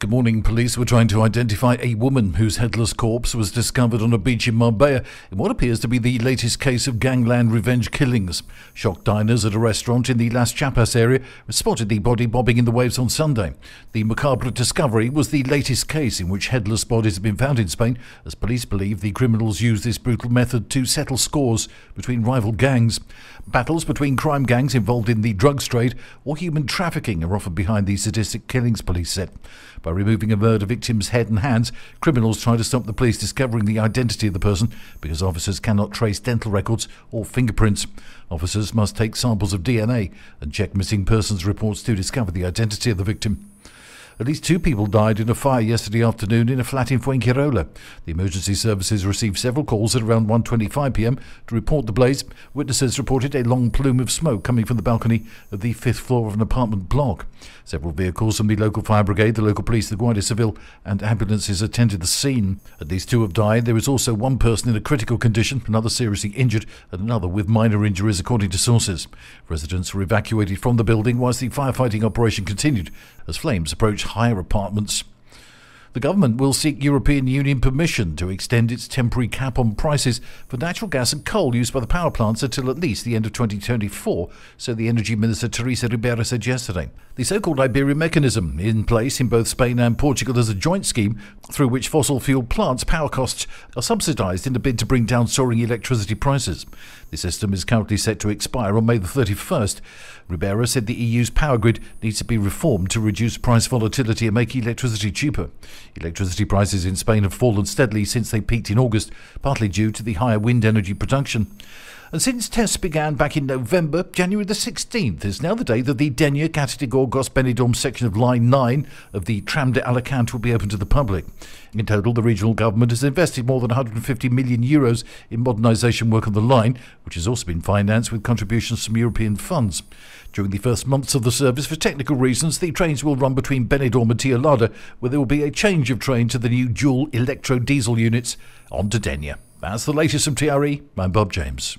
Good morning. Police were trying to identify a woman whose headless corpse was discovered on a beach in Marbella in what appears to be the latest case of gangland revenge killings. Shocked diners at a restaurant in the Las Chapas area spotted the body bobbing in the waves on Sunday. The macabre discovery was the latest case in which headless bodies have been found in Spain, as police believe the criminals used this brutal method to settle scores between rival gangs. Battles between crime gangs involved in the drugs trade or human trafficking are often behind these sadistic killings, police said. By removing a murder victim's head and hands, criminals try to stop the police discovering the identity of the person because officers cannot trace dental records or fingerprints. Officers must take samples of DNA and check missing persons reports to discover the identity of the victim. At least two people died in a fire yesterday afternoon in a flat in Fuengirola. The emergency services received several calls at around 1.25 pm to report the blaze. Witnesses reported a long plume of smoke coming from the balcony of the fifth floor of an apartment block. Several vehicles from the local fire brigade, the local police, the Guardia Civil and ambulances attended the scene. At least two have died. There is also one person in a critical condition, another seriously injured and another with minor injuries according to sources. Residents were evacuated from the building whilst the firefighting operation continued as flames approached higher apartments. The government will seek European Union permission to extend its temporary cap on prices for natural gas and coal used by the power plants until at least the end of 2024, so the Energy Minister Teresa Ribera said yesterday. The so called Iberia mechanism, in place in both Spain and Portugal as a joint scheme through which fossil fuel plants' power costs are subsidised in a bid to bring down soaring electricity prices. The system is currently set to expire on May the 31st. Ribera said the EU's power grid needs to be reformed to reduce price volatility and make electricity cheaper. Electricity prices in Spain have fallen steadily since they peaked in August, partly due to the higher wind energy production. And since tests began back in November, January the 16th is now the day that the Dénia Castelligorgos Gos Benidorm section of Line 9 of the Tram de Alacant will be open to the public. In total, the regional government has invested more than 150 million euros in modernisation work on the line, which has also been financed with contributions from European funds. During the first months of the service, for technical reasons, the trains will run between Benidorm and Teulada, where there will be a change of train to the new dual electro diesel units on to Dénia. That's the latest from TRE. I'm Bob James.